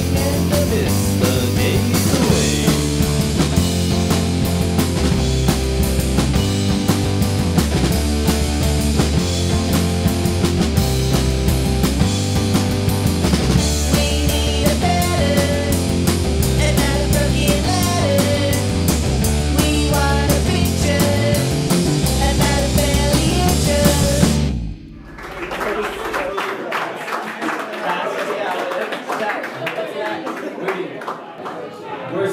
end of this.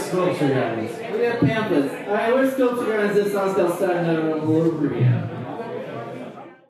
sculpture, guys. We have pamphlets. All right, we're sculpture guys. This song's called Starting Over Again.